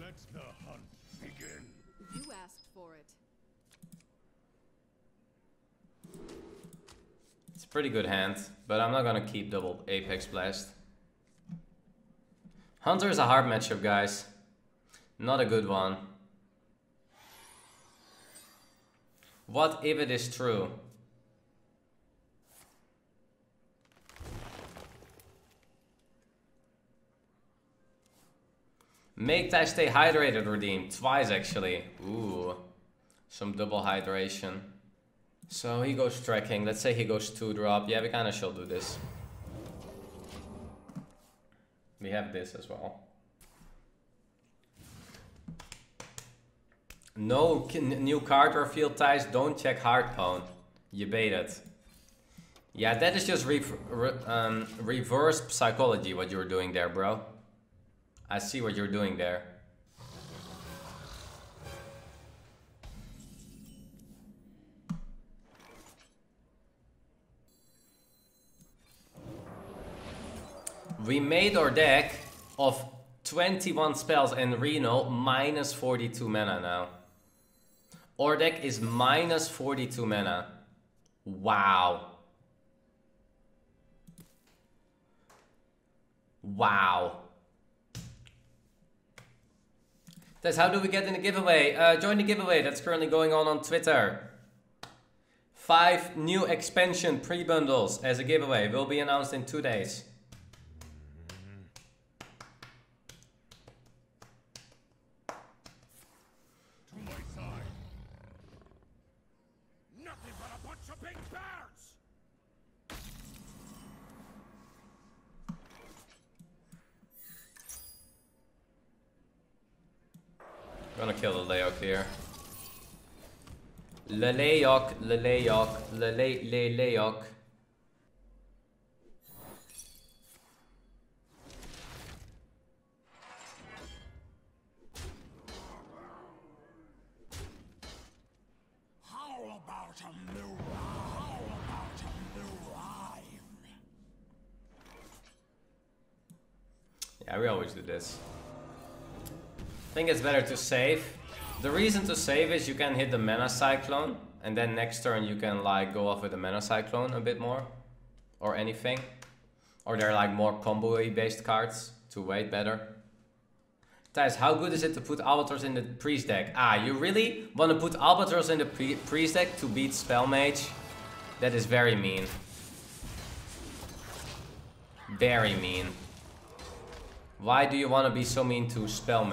Let the hunt begin. You asked for it. It's a pretty good hand, but I'm not gonna keep double Apexis Blast. Hunter is a hard matchup, guys. Not a good one. What if it is true? Make Ty stay hydrated redeemed. Twice actually. Ooh. Some double hydration. So he goes trekking. Let's say he goes 2 drop. Yeah, we kinda should do this. We have this as well. No new card or field ties. Don't check hardpwn. You bait it. Yeah, that is just re re um, reverse psychology what you're doing there, bro. I see what you're doing there. We made our deck of 21 spells and Reno minus 42 mana now. Our deck is minus 42 mana. Wow. Wow. That's how do we get in the giveaway? Uh, join the giveaway that's currently going on on Twitter. Five new expansion pre-bundles as a giveaway will be announced in two days. I'm gonna kill the Leokk here. Leleok, Leleok, Lele, it's better to save. The reason to save is you can hit the Mana Cyclone, and then next turn you can like go off with the Mana Cyclone a bit more, or anything. Or they're like more combo based cards to wait better. Thijs, how good is it to put Albatross in the Priest deck? Ah, you really want to put Albatross in the Priest deck to beat Spell Mage? That is very mean. Very mean. Why do you want to be so mean to Spell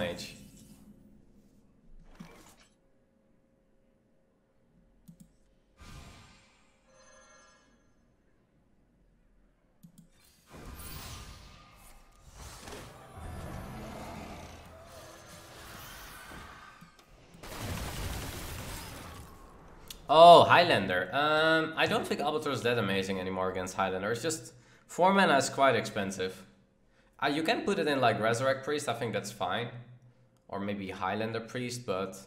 Oh, Highlander. Um, I don't think Albatross is that amazing anymore against Highlander. It's just 4 mana is quite expensive. Uh, you can put it in like Resurrect Priest, I think that's fine. Or maybe Highlander Priest, but...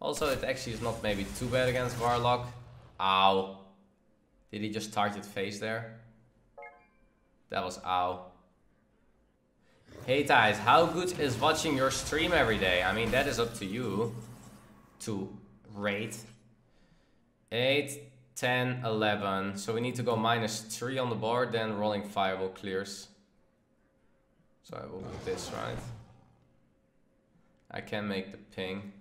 Also, it actually is not maybe too bad against Warlock. Ow. Did he just target face there? That was ow. Hey guys, how good is watching your stream every day? I mean, that is up to you to rate. 8, 10, 11. So we need to go minus 3 on the board, then rolling fireball clears. So I will do this, right? I can make the ping.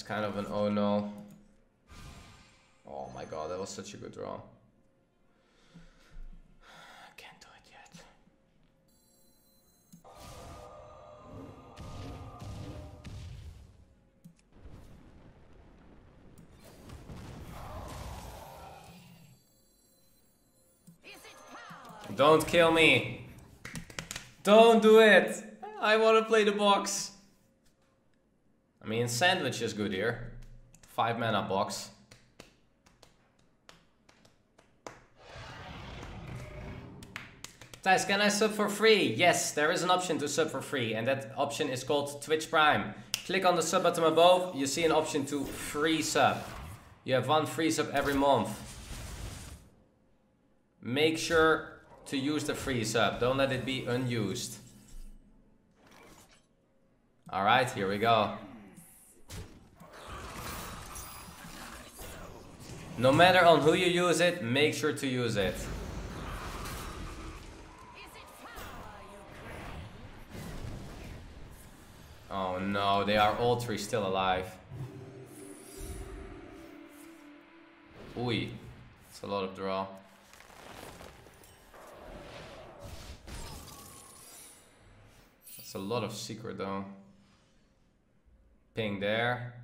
That's kind of an oh, no. Oh my god, that was such a good draw. I can't do it yet. Don't kill me. Don't do it. I want to play the box. I mean, sandwich is good here. 5 mana box. Guys, can I sub for free? Yes, there is an option to sub for free, and that option is called Twitch Prime. Click on the sub button above, you see an option to free sub. You have one free sub every month. Make sure to use the free sub, don't let it be unused. Alright, here we go. No matter on who you use it, make sure to use it. Oh no, they are all three still alive. Oei, it's a lot of draw. That's a lot of secret though. Ping there.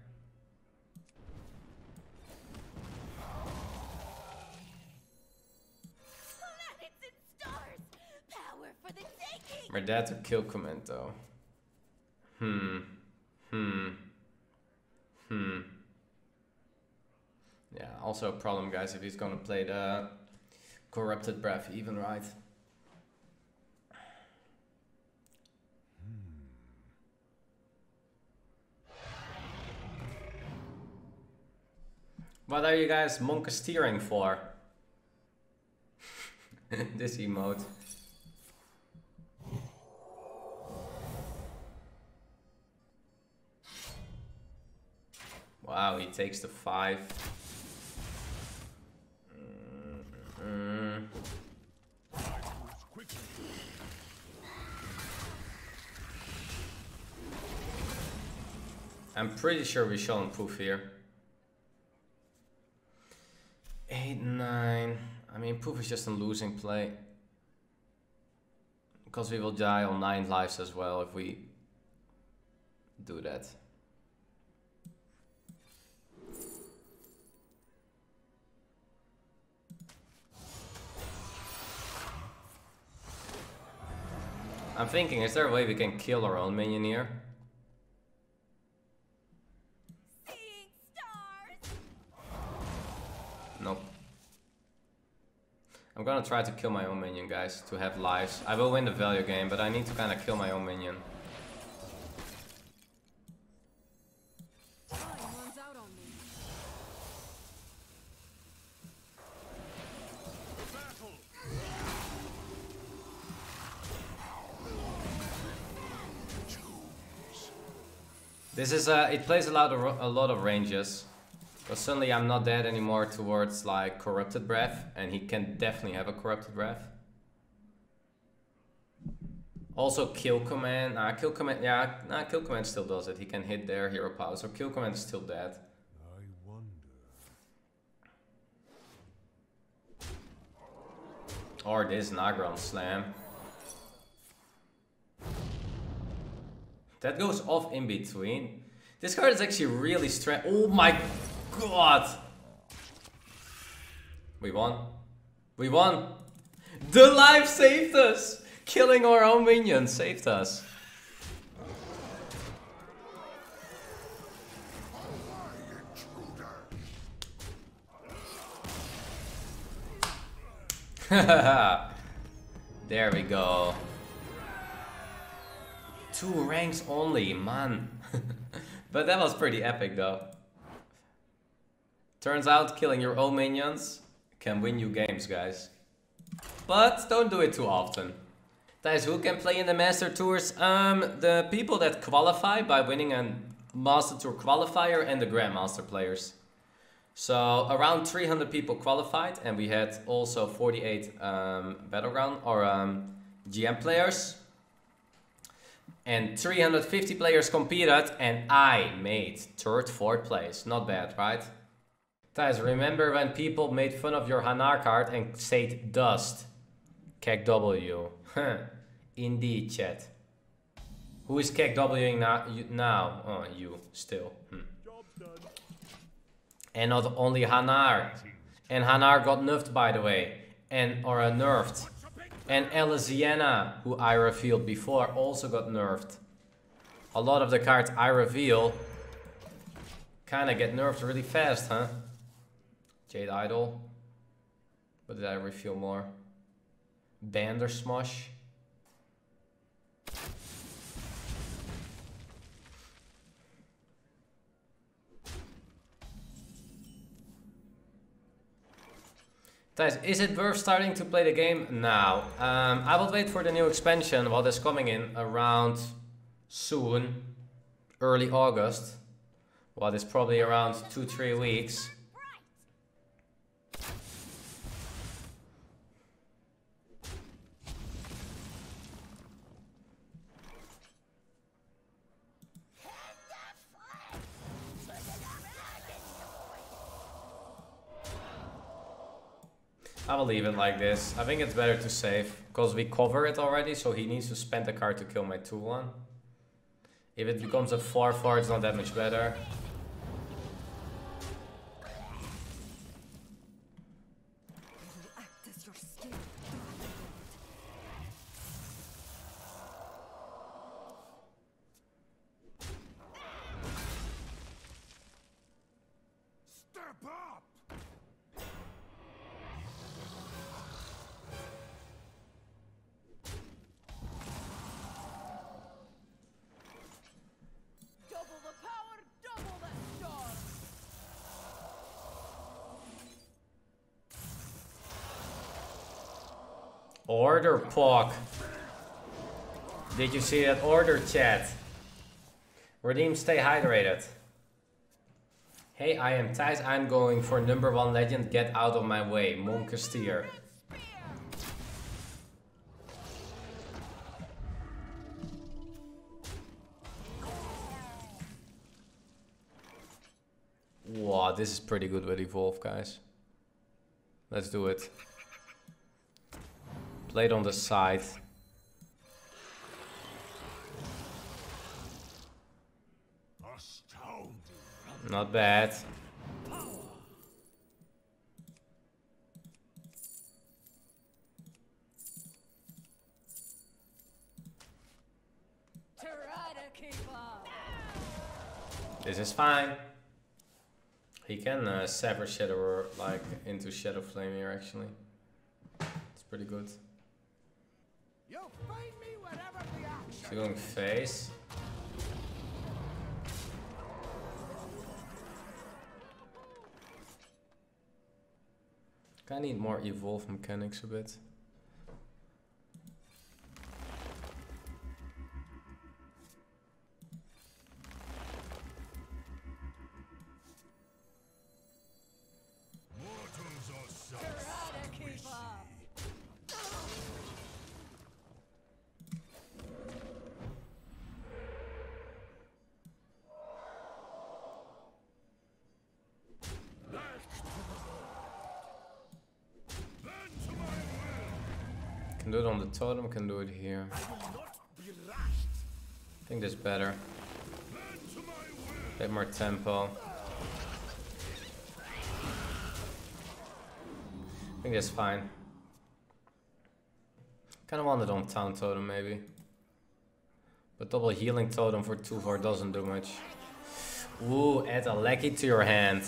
My dad to kill though. Hmm. Hmm. Hmm. Yeah, also a problem guys if he's gonna play the corrupted breath even right. What are you guys monka steering for? this emote. Takes the five. Mm, mm. I'm pretty sure we shall improve here. Eight, nine. I mean, proof is just a losing play. Because we will die on nine lives as well if we do that. I'm thinking, is there a way we can kill our own minion here? Nope. I'm gonna try to kill my own minion, guys, to have lives. I will win the value game, but I need to kind of kill my own minion. This is, uh, it plays a lot of, a lot of ranges. But suddenly I'm not dead anymore towards like Corrupted Breath, and he can definitely have a Corrupted Breath. Also Kill Command, nah, Kill Command, yeah, nah, Kill Command still does it. He can hit their hero power, so Kill Command is still dead. Or this Nagrand Slam. That goes off in between. This card is actually really strong. Oh my god! We won. We won! The life saved us! Killing our own minion saved us. there we go. Two ranks only, man. but that was pretty epic though. Turns out killing your own minions can win you games, guys. But don't do it too often. Guys, who can play in the Master Tours? Um, the people that qualify by winning a Master Tour qualifier and the Grandmaster players. So around 300 people qualified and we had also 48 um, Battleground or um, GM players. And 350 players competed and I made third, fourth place. Not bad, right? Guys, remember when people made fun of your Hanar card and said dust? Kek W. Indeed, chat. Who is Kek W now? You, now? Oh, you, still. Hmm. And not only Hanar. And Hanar got nerfed, by the way. And, or uh, nerfed. And Elysiana, who I revealed before, also got nerfed. A lot of the cards I reveal Kinda get nerfed really fast, huh? Jade Idol. What did I reveal more? Bandersmosh. Guys, is it worth starting to play the game now? Um, I will wait for the new expansion, what is coming in around soon, early August. What is probably around two, three weeks. I will leave it like this. I think it's better to save, because we cover it already, so he needs to spend a card to kill my 2-1. If it becomes a 4-4, it's not that much better. Order Pog. Did you see that order chat? Redeem, stay hydrated. Hey, I am Thijs. I'm going for number one legend. Get out of my way. Monkastier. Wow, this is pretty good with Evolve, guys. Let's do it. Played on the side. Not bad. This is fine. He can uh, sever Shadow like into Shadow Flame here actually. It's pretty good. Going face? I need more evolve mechanics a bit. Can do it on the totem, can do it here. I think this better. Bit more tempo. I think that's fine. Kinda wanted on town totem maybe. But double healing totem for 2-4 doesn't do much. Ooh, add a lucky to your hand.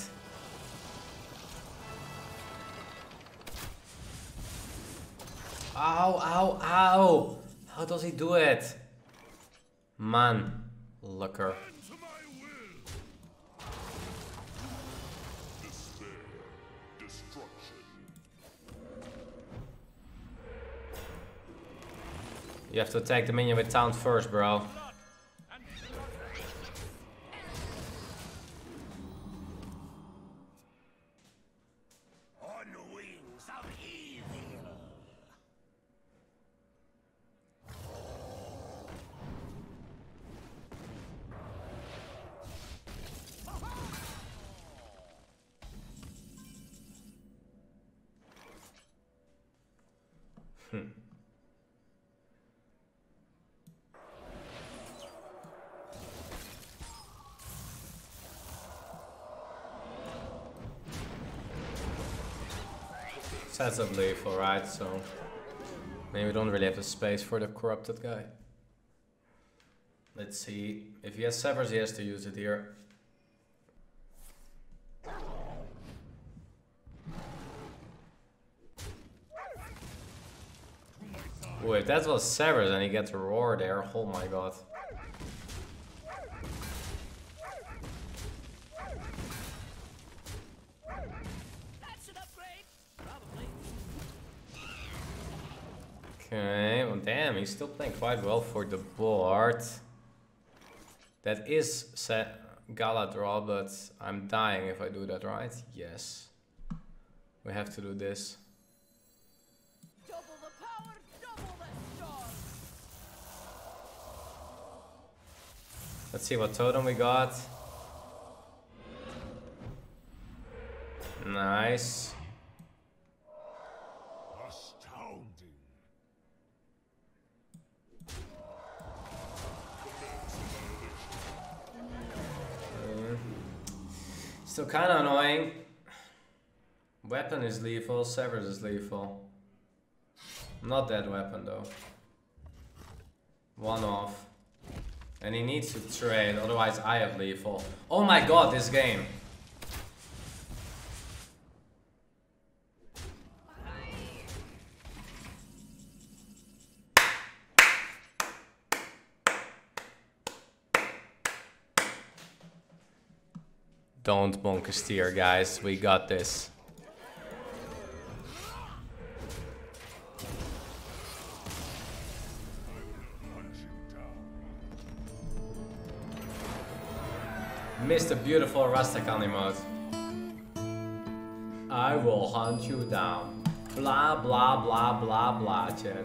Ow, ow, ow! How does he do it? Man, looker. You have to attack the minion with taunt first, bro. Hmm. Sets up lethal, right? So maybe we don't really have the space for the corrupted guy. Let's see. If he has severs, he has to use it here. Ooh, if that was Severus and he gets a roar there, oh my god. Okay, well damn, he's still playing quite well for the board. That is set Galadriel, but I'm dying if I do that, right? Yes. We have to do this. Let's see what totem we got. Nice. Astounding. Still kind of annoying. Weapon is lethal, Severus is lethal. Not that weapon though. One off. And he needs to trade, otherwise I have lethal. Oh my god, this game. Don't bonk a steer, guys. We got this. Mr. Beautiful Rastakhan emote. I will hunt you down. Blah blah blah blah blah chat.